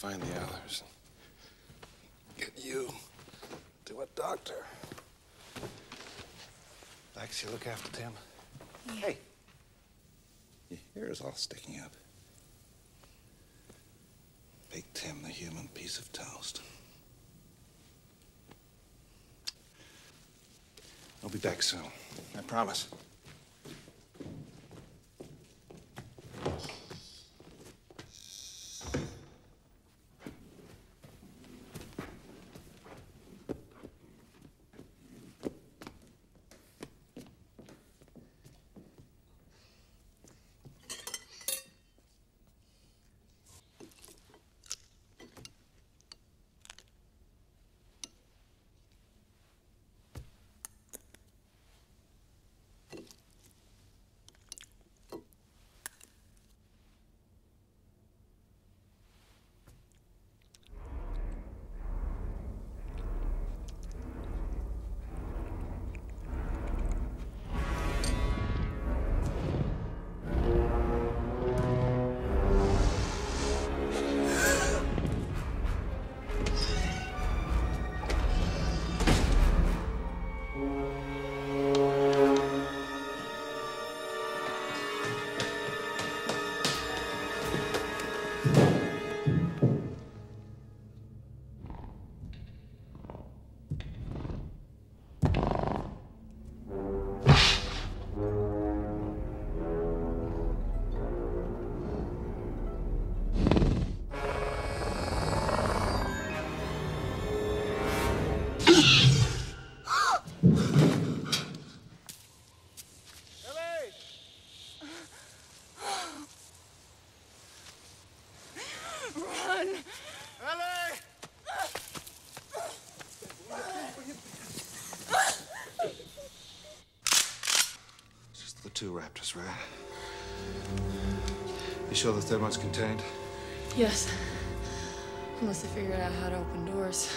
dollars. Get you to a doctor. Lex, you look after Tim. Hey. Your hair is all sticking up. Make Tim the human piece of toast. I'll be back soon. I promise. Run! Ellie! Just the two raptors, right? You sure the thermite's contained? Yes. Unless they figured out how to open doors.